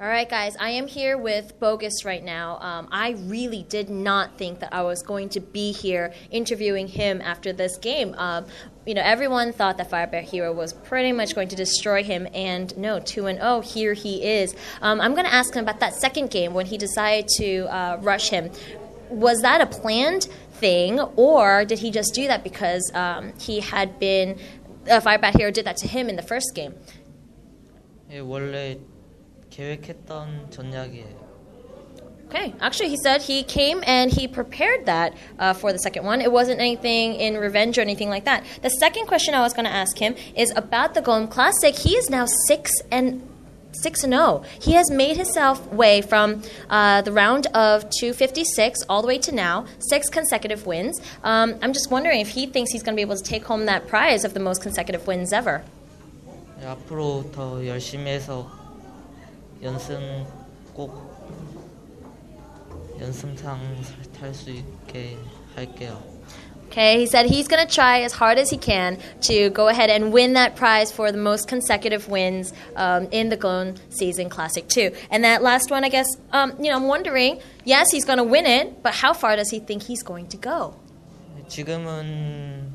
All right, guys, I am here with Bogus right now. Um, I really did not think that I was going to be here interviewing him after this game. Um, you know, everyone thought that Firebat Hero was pretty much going to destroy him, and no, 2 and 0, here he is. Um, I'm going to ask him about that second game when he decided to uh, rush him. Was that a planned thing, or did he just do that because um, he had been, uh, Firebat Hero did that to him in the first game? 계획했던 전략이에요. Okay. Actually, he said he came and he prepared that uh, for the second one. It wasn't anything in revenge or anything like that. The second question I was going to ask him is about the GOM Classic. He is now six and six and zero. He has made himself way from uh, the round of 256 all the way to now six consecutive wins. Um, I'm just wondering if he thinks he's going to be able to take home that prize of the most consecutive wins ever. 네, 앞으로 더 열심히 해서 연승 꼭 연승상 있게 할게요. Okay, he said he's going to try as hard as he can to go ahead and win that prize for the most consecutive wins um, in the GOM Season Classic 2. And that last one, I guess, um, you know, I'm wondering, yes, he's going to win it, but how far does he think he's going to go? 지금은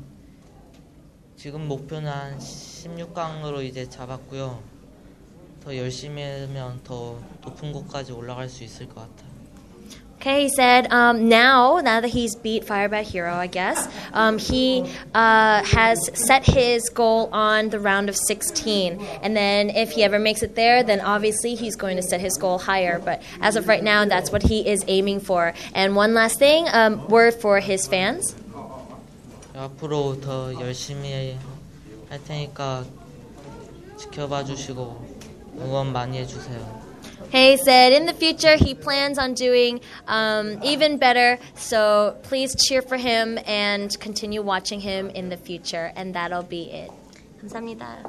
지금 목표는 한 16강으로 이제 잡았고요. 더 열심히 하면 더 높은 곳까지 올라갈 수 있을 것 같아요. Okay, he said um, now, now that he's beat Firebat Hero, I guess, um, he uh, has set his goal on the round of 16. And then if he ever makes it there, then obviously he's going to set his goal higher. But as of right now, that's what he is aiming for. And one last thing, um, word for his fans. 앞으로 더 열심히 할 테니까 지켜봐 주시고 응원 많이 해주세요. Said in the future he plans on doing um, even better, so please cheer for him and continue watching him in the future, and that'll be it. 감사합니다.